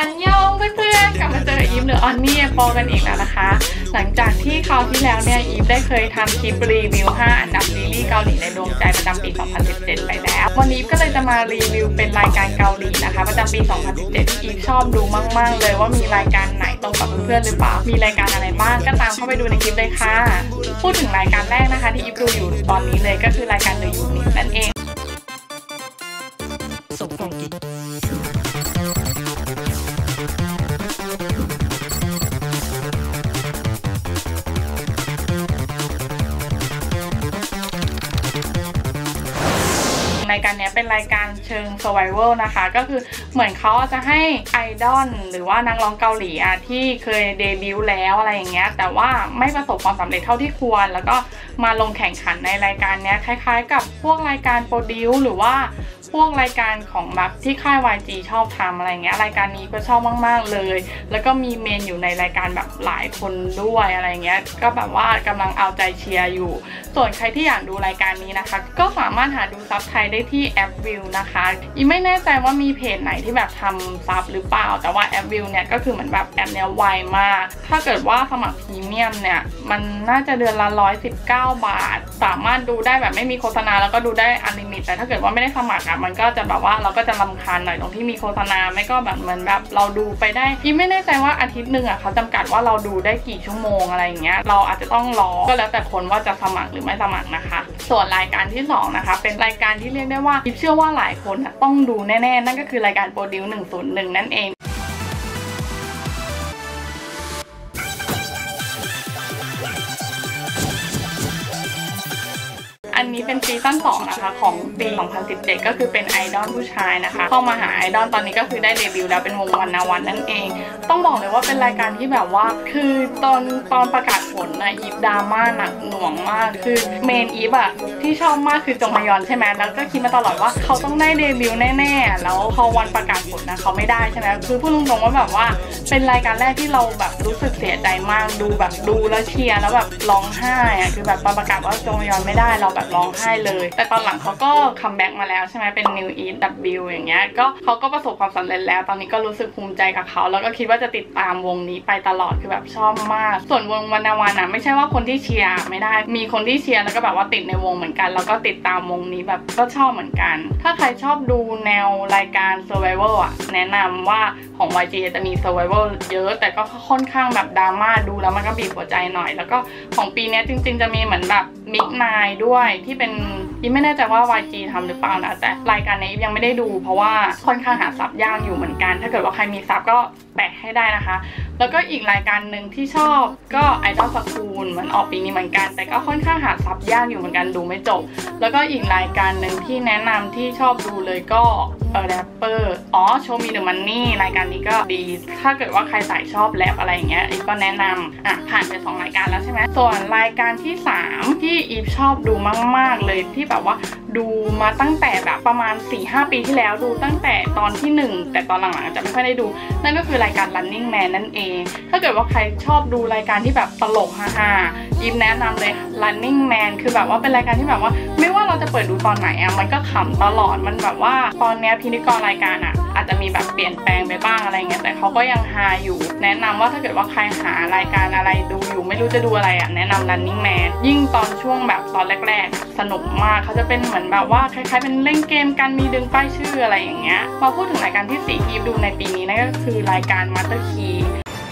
อันยองเพื่อนๆกลับมาเจออีฟหรือออนนี่โปกันอีกแล้วนะคะ หลังจากที่คราวที่แล้วเนี่ยอีฟได้เคยทำคลิปรีวิว 5 อันดับซีรีส์เกาหลีในดวงใจประจำปี 2017 ไปแล้ว วันนี้ก็เลยจะมารีวิวเป็นรายการเกาหลีนะคะ ประจำปี 2017 อีฟชอบดูมาก ๆ เลยว่ามีรายการไหนตรงกับเพื่อนๆหรือเปล่า มีรายการอะไรบ้างก็ตามเข้าไปดูในคลิปเลยค่ะ พูดถึงรายการแรกนะคะ ที่อีฟดูอยู่ตอนนี้เลยก็คือรายการ The Unit นั่นเอง รายการนี้เป็นรายการเชิง survival นะคะ ก็คือเหมือนเขาจะให้ไอดอลหรือว่านักร้องเกาหลีอะที่เคยเดบิวต์แล้วอะไรอย่างเงี้ยแต่ว่าไม่ประสบความสำเร็จเท่าที่ควร แล้วก็มาลงแข่งขันในรายการนี้คล้าย ๆ กับพวกรายการโปรดิวหรือว่า พวกรายการของแบบที่ค่าย YG ชอบทำอะไรเงี้ยรายการนี้ก็ชอบมากๆเลย แล้วก็มีเมนอยู่ในรายการแบบหลายคนด้วยอะไรเงี้ยก็แบบว่ากำลังเอาใจเชียร์อยู่ ส่วนใครที่อยากดูรายการนี้นะคะ ก็สามารถหาดูซับไทยได้ที่แอป Viu นะคะอีฟไม่แน่ใจว่ามีเพจไหนที่แบบทำซับหรือเปล่า แต่ว่าแอปวิวเนี่ยก็คือเหมือนแบบแอปเนี้ยไวมาก ถ้าเกิดว่าสมัครพรีเมียมเนี่ยมันน่าจะเดือนละ 119 บาท สามารถดูได้แบบไม่มีโฆษณาแล้วก็ดูได้ unlimit แต่ถ้าเกิดว่าไม่ได้สมัครอะมันก็จะแบบว่าเราก็จะรำคาญหน่อยตรงที่มีโฆษณาไม่ก็แบบเหมือนแบบเราดูไปได้อีฟไม่แน่ใจว่าอาทิตย์หนึ่งอะเขาจำกัดว่าเราดูได้กี่ชั่วโมงอะไรอย่างเงี้ยเราอาจจะต้องรอก็แล้วแต่คนว่าจะสมัครหรือไม่สมัครนะคะ ส่วนรายการที่สองนะคะเป็นรายการที่เรียกได้ว่าอีฟเชื่อว่าหลายคนต้องดูแน่ๆนั่นก็คือรายการ Produce 101 นั่นเอง อันนี้เป็นซีซั่น2นะคะของปี 2017 ก็คือเป็นไอดอลผู้ชายนะคะ เข้ามาหาไอดอลตอนนี้ก็คือได้เดบิวต์แล้วเป็นวง Wanna One นั่นเอง ต้องบอกเลยว่าเป็นรายการที่แบบว่า คือตอนตอนประกาศผลนะอีฟดราม่าหนักหน่วงมาก คือเมนอีฟอะที่ชอบมากคือจงฮยอนใช่ไหมแล้วก็คิดมาตลอดว่าเขาต้องได้เดบิวต์แน่ๆ แล้วพอวันประกาศผลนะเขาไม่ได้ใช่ไหมคือพูดตรงๆว่าแบบว่า เป็นรายการแรกที่เราแบบรู้สึกเสียใจมากดูแบบดูแล้วเชียร์แล้วแบบร้องไห้อะคือแบบตอนประกาศว่าจงฮยอนไม่ได้เราแบบร้องไห้เลย แต่ตอนหลังเขาก็คัมแบ็กมาแล้วใช่ไหมเป็น NU'EST W อย่างเงี้ยก็เขาก็ประสบความสำเร็จแล้ว ตอนนี้ก็รู้สึกภูมิใจกับเขาแล้วก็คิดว่าจะติดตามวงนี้ไปตลอดคือแบบชอบมาก ส่วนวง Wanna One อะไม่ใช่ว่าคนที่เชียร์ไม่ได้ มีคนที่เชียร์แล้วก็แบบว่าติดในวงเหมือนกัน แล้วก็ติดตามวงนี้แบบก็ชอบเหมือนกัน ถ้าใครชอบดูแนวรายการ Survival อะแนะนำว่าของ YG จะมี Survival เยอะ แต่ก็ค่อนข้างแบบดราม่าดูแล้วมันก็บีบหัวใจหน่อย แล้วก็ของปีนี้จริง ๆ จะมีเหมือนแบบมิกนายด้วยที่เป็นอีไม่แน่ใจว่า YG ทำหรือเปล่านะแต่รายการนี้ยังไม่ได้ดู เพราะว่าค่อนข้างหาซับยากอยู่เหมือนกัน ถ้าเกิดว่าใครมีซับก็แปะให้ได้นะคะ แล้วก็อีกรายการหนึ่งที่ชอบก็ไอดอลสกูลเหมือนออกปีนี้เหมือนกัน แต่ก็ค่อนข้างหาซับยากอยู่เหมือนกันดูไม่จบ แล้วก็อีกรายการหนึ่งที่แนะนำที่ชอบดูเลยก็เออแรปเปอร์อ๋อ Show Me The Money รายการนี้ก็ดี ถ้าเกิดว่าใครสายชอบแรปอะไรอย่างเงี้ยอีฟก็แนะนำอะผ่านไปสองรายการแล้วใช่ไหมส่วนรายการที่ 3 ที่อีฟชอบดูมาก ๆ เลยที่แบบว่าดูมาตั้งแต่แบบประมาณ 4-5 ปีที่แล้วดูตั้งแต่ตอนที่ 1 แต่ตอนหลังๆจะไม่ค่อยได้ดู นั่นก็คือรายการ Running Man นั่นเอง ถ้าเกิดว่าใครชอบดูรายการที่แบบตลกฮาๆอีฟแนะนำเลย Running Man คือแบบว่าเป็นรายการที่แบบว่า ไม่ว่าเราจะเปิดดูตอนไหนอะมันก็ขำตลอดมันแบบว่าตอนนี้พิธีกรรายการอะ อาจจะมีแบบเปลี่ยนแปลงไปบ้างอะไรเงี้ยแต่เขาก็ยังหาอยู่ แนะนำว่าถ้าเกิดว่าใครหารายการอะไรดูอยู่ ไม่รู้จะดูอะไรอะแนะนำ running man ยิ่งตอนช่วงแบบตอนแรก ๆ สนุกมากเขาจะเป็นเหมือนแบบว่าคล้ายๆ เป็นเล่นเกมกันมีดึงป้ายชื่ออะไรอย่างเงี้ยมาพูดถึงรายการที่สี่ที่ดูในปีนี้นั่นก็คือรายการ Master Key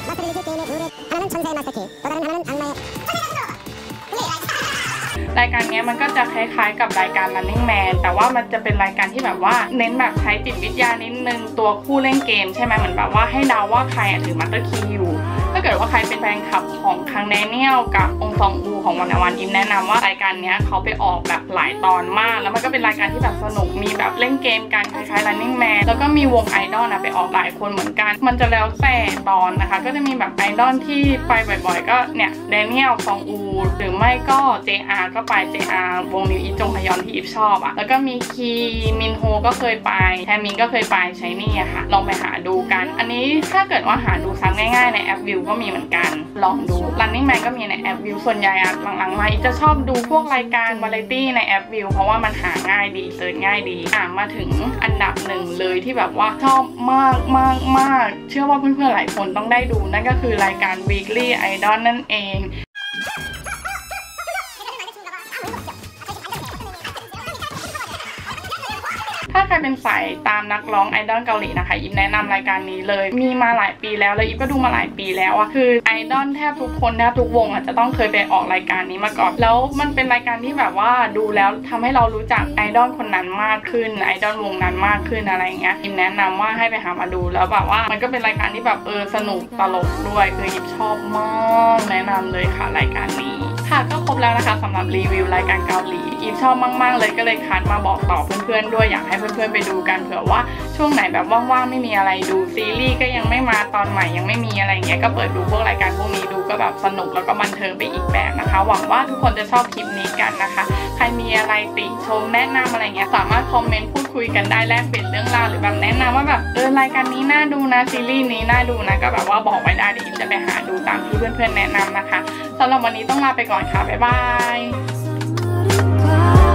รายการนี้มันก็จะคล้ายๆ กับรายการ Running Man แต่ว่ามันจะเป็นรายการที่แบบว่าเน้นแบบใช้จิตวิทยานิดนึงตัวคู่เล่นเกม ใช่ไหมเหมือนแบบว่าให้เดาว่าใครถือ Master Key อยู่ถ้าเกิดว่าใครเป็นแฟนคลับของคังแดเนียลกับองซองอูของ Wanna One แนะนำว่ารายการเนี้ยเขาไปออกแบบหลายตอนมาก แล้วมันก็เป็นรายการที่แบบสนุกมีแบบเล่นเกมกันคล้ายๆ Running Man แล้วก็มีวงไอดอลนะไปออกหลายคนเหมือนกัน มันจะแล้วแต่ตอนนะคะ ก็จะมีแบบไอดอลที่ไปบ่อยๆ ก็เนี่ยแดเนียลซองอูหรือไม่ก็ JR ก็ไป JR วงนิวอีจงฮยอนที่อีฟชอบอะแล้วก็มีคีย์มินโฮก็เคยไปแทมินก็เคยไปใช้นี่อะค่ะลองไปหาดูกัน อันนี้ถ้าเกิดว่าหาดูซ้ำง่ายๆในแอปวิวก็มีเหมือนกันลองดู Running Man ก็มีในแอปวิวส่วนใหญ่อะหลังๆมาอีฟจะชอบดูพวกรายการวาไรตี้ในแอปวิวเพราะว่ามันหาง่ายดี search ง่ายดีอะมาถึงอันดับหนึ่งเลยที่แบบว่าชอบมากมากมากเชื่อว่าเพื่อนๆหลายคนต้องได้ดูนั่นก็คือรายการ Weekly Idol นั่นเอง ถ้าใครเป็นสายตามนักร้องไอดอลเกาหลีนะคะ อิฟแนะนำรายการนี้เลย มีมาหลายปีแล้วแล้วอิฟก็ดูมาหลายปีแล้วอะคือไอดอลแทบทุกคนแทบทุกวงอะจจะต้องเคยไปออกรายการนี้มาก่อนแล้วมันเป็นรายการที่แบบว่าดูแล้วทำให้เรารู้จักไอดอลคนนั้นมากขึ้นไอดอลวงนั้นมากขึ้นอะไรเงี้ยอิฟแนะนำว่าให้ไปหามาดูแล้วแบบว่า มันก็เป็นรายการที่แบบเออสนุกตลกด้วยคืออิฟชอบมากแนะนำเลยค่ะรายการนี้ ค่ะก็ครบแล้วนะคะสำหรับรีวิวรายการเกาหลีอีฟชอบมาก ๆ เลยก็เลยคัดมาบอกต่อเพื่อนๆด้วยอยากให้เพื่อนๆไปดูกันเผื่อว่าช่วงไหนแบบว่างๆไม่มีอะไรดูซีรีส์ก็ยังไม่มาตอนใหม่ยังไม่มีอะไรเงี้ยก็เปิดดูพวกรายการพวกนี้ดูก็แบบสนุกแล้วก็บันเทิงไปอีกแบบนะคะ หวังว่าทุกคนจะชอบคลิปนี้กันนะคะ ใครมีอะไรติชมแนะนำอะไรเงี้ยสามารถคอมเมนต์พูดคุยกันได้แลกเปลี่ยนเรื่องราวหรือแบบแนะนำว่าแบบเออรายการนี้น่าดูนะซีรีส์นี้น่าดูนะก็แบบว่าบอกไว้ได้เดี๋ยวอีฟจะไปหาดูตามที่เพื่อนๆแนะนำนะคะ สำหรับวันนี้ต้องลาไปก่อนค่ะ บ๊ายบาย